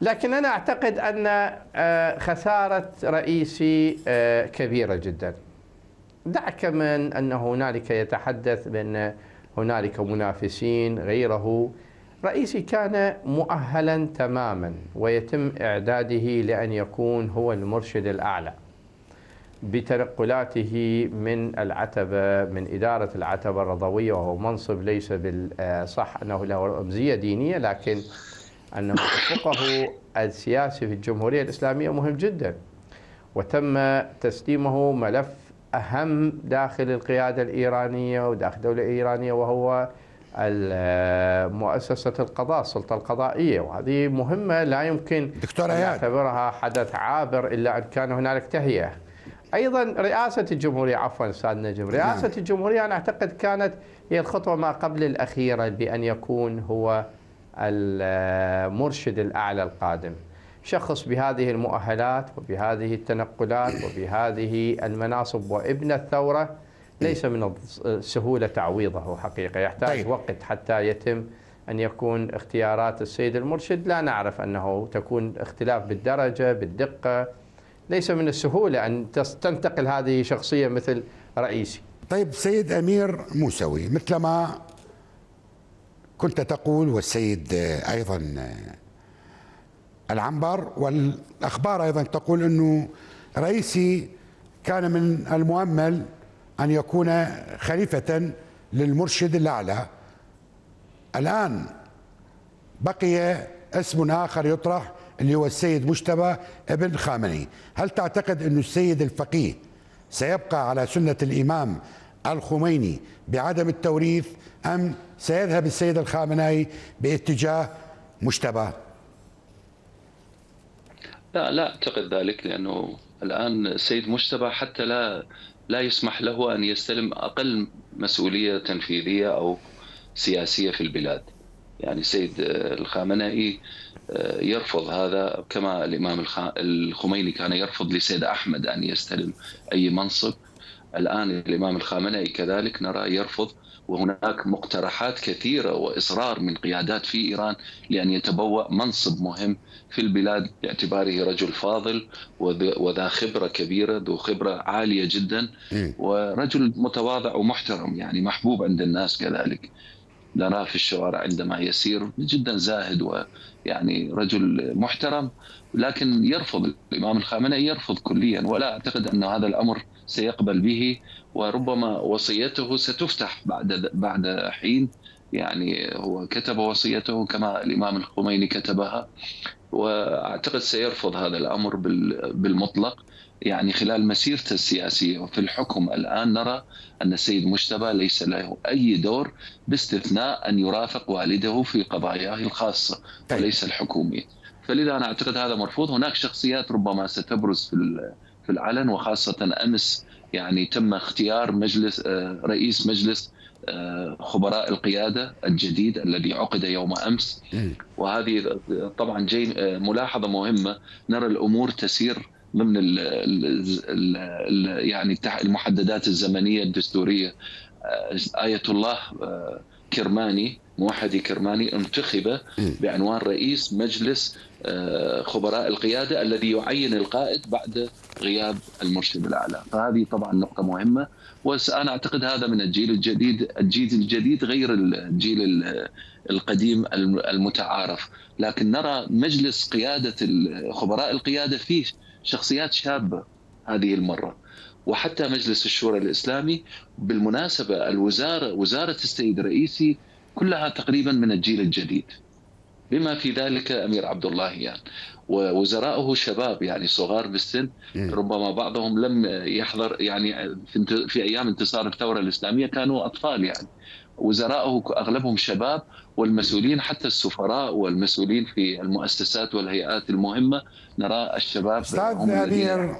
لكن أنا أعتقد أن آه، خسارة رئيسي آه، كبيرة جدا. دعك من أن هنالك يتحدث بأن هنالك منافسين غيره. رئيسي كان مؤهلا تماما ويتم إعداده لأن يكون هو المرشد الأعلى بتنقلاته من العتبة من إدارة العتبة الرضوية وهو منصب ليس بالصح أنه له رمزية دينية لكن أنه تفقه السياسي في الجمهورية الإسلامية مهم جدا وتم تسليمه ملف أهم داخل القيادة الإيرانية وداخل الدولة الإيرانية وهو مؤسسة القضاء السلطة القضائية. وهذه مهمة لا يمكن دكتور أن يعتبرها حدث عابر إلا أن كان هنالك تهيئة. أيضا رئاسة الجمهورية عفوا أستاذ نجم رئاسة نعم. الجمهورية أنا أعتقد كانت هي الخطوة ما قبل الأخيرة بأن يكون هو المرشد الأعلى القادم. شخص بهذه المؤهلات وبهذه التنقلات وبهذه المناصب وابن الثورة ليس من السهولة تعويضه حقيقة. يحتاج طيب. وقت حتى يتم أن يكون اختيارات السيد المرشد. لا نعرف أنه تكون اختلاف بالدرجة بالدقة. ليس من السهولة أن تنتقل هذه شخصية مثل رئيسي. طيب سيد أمير موسوي مثلما كنت تقول والسيد أيضا العنبر والأخبار أيضا تقول أنه رئيسي كان من المؤمل أن يكون خليفة للمرشد الأعلى. الآن بقي اسم آخر يطرح اللي هو السيد مجتبى ابن خامنئي. هل تعتقد أن السيد الفقيه سيبقى على سنة الإمام الخميني بعدم التوريث أم سيذهب السيد الخامنئي باتجاه مجتبى لا لا أعتقد ذلك لأنه الآن السيد مجتبى حتى لا لا يسمح له أن يستلم أقل مسؤولية تنفيذية أو سياسية في البلاد. يعني السيد الخامنئي آه، يرفض هذا كما الإمام الخميني كان يرفض لسيد أحمد أن يستلم أي منصب. الآن الإمام الخامنئي كذلك نرى يرفض وهناك مقترحات كثيرة وإصرار من قيادات في إيران لأن يتبوأ منصب مهم في البلاد باعتباره رجل فاضل وذا خبرة كبيرة ذو خبرة عالية جدا ورجل متواضع ومحترم يعني محبوب عند الناس كذلك. نراه في الشوارع عندما يسير جدا زاهد ويعني رجل محترم لكن يرفض الإمام الخامنئي يرفض كليا ولا أعتقد أن هذا الأمر سيقبل به وربما وصيته ستفتح بعد بعد حين يعني هو كتب وصيته كما الإمام الخميني كتبها وأعتقد سيرفض هذا الأمر بالمطلق. يعني خلال مسيرته السياسية وفي الحكم الآن نرى أن السيد مجتبى ليس له أي دور باستثناء أن يرافق والده في قضاياه الخاصة طيب. وليس الحكومية. فلذا أنا أعتقد هذا مرفوض. هناك شخصيات ربما ستبرز في في العلن وخاصة أمس يعني تم اختيار مجلس آه، رئيس مجلس آه، خبراء القيادة الجديد الذي عقد يوم أمس. وهذه طبعا جاي آه، ملاحظة مهمة. نرى الأمور تسير ضمن ال ال ال يعني المحددات الزمنية الدستورية. آية الله كرماني موحدي كرماني انتخب بعنوان رئيس مجلس آه، خبراء القيادة الذي يعين القائد بعد غياب المرشد الأعلى. فهذه طبعا نقطة مهمة وأنا أعتقد هذا من الجيل الجديد الجيل الجديد غير الجيل القديم المتعارف. لكن نرى مجلس قيادة خبراء القيادة فيه شخصيات شابة هذه المرة. وحتى مجلس الشورى الإسلامي بالمناسبة الوزارة وزارة السيد الرئيسي كلها تقريبا من الجيل الجديد. بما في ذلك أمير عبد اللهيان ووزراءه شباب يعني صغار بالسن. ربما بعضهم لم يحضر يعني في أيام انتصار الثورة الإسلامية كانوا أطفال يعني. وزراءه أغلبهم شباب والمسؤولين حتى السفراء والمسؤولين في المؤسسات والهيئات المهمة. نرى الشباب أستاذ أمير